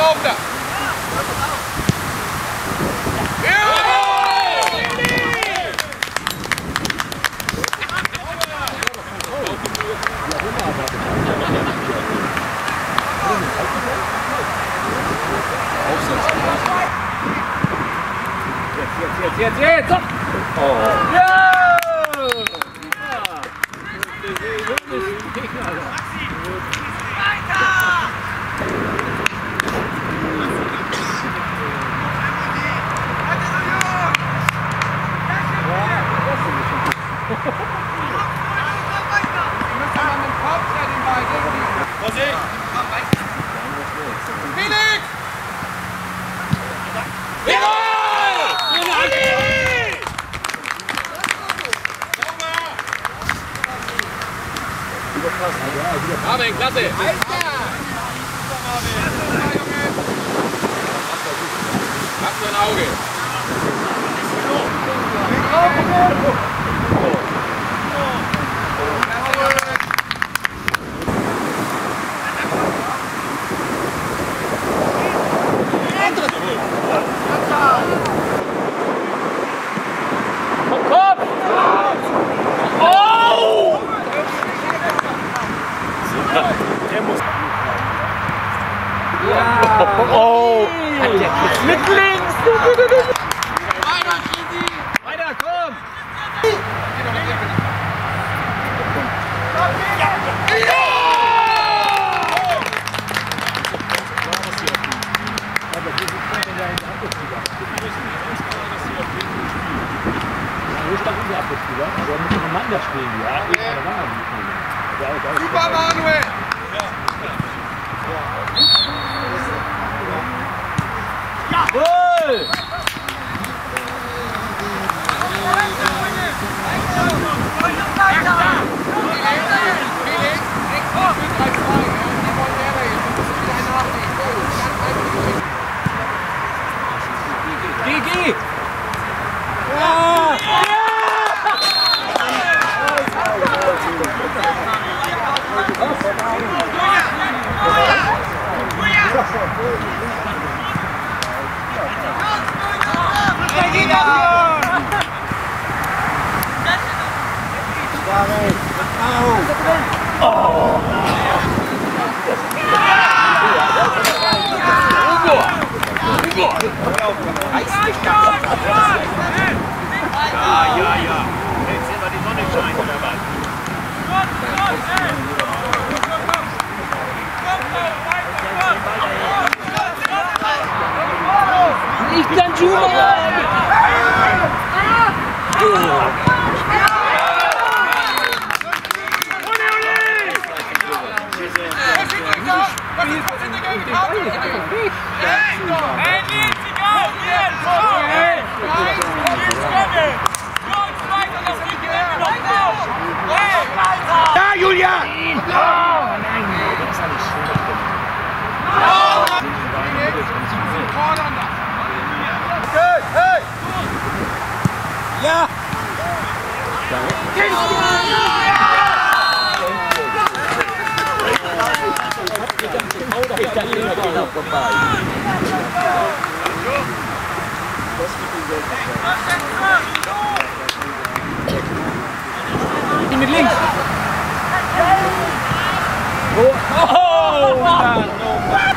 Drauf da! Jetzt, jetzt, jetzt! Oh. Ja! Felix! Marvin, klasse! Hast du ein Auge? Komm, komm! Oh! Der muss. Ja! Oh! Mit links! Weiter, komm! Hier stand unser Abwehrspieler, aber mit einem Mann da stehen. Ja, ich kann da. Der ist auch Super, Manuel! Juma! Ja, Julia! Hey, hey! Ja! Ich kann immer genau vorbei. Die mit links! Oh! oh Mann, oh Mann.